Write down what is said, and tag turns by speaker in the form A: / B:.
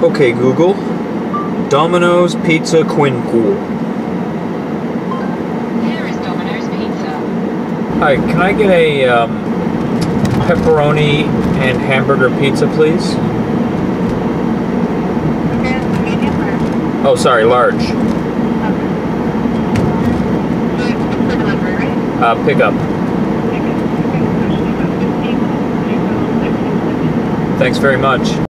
A: Okay, Google. Domino's Pizza Quinpool.
B: Here is Domino's Pizza.
A: Hi, can I get a um, pepperoni and hamburger pizza, please? Oh, sorry, large. Uh, pickup.
C: up.
A: Thanks very much.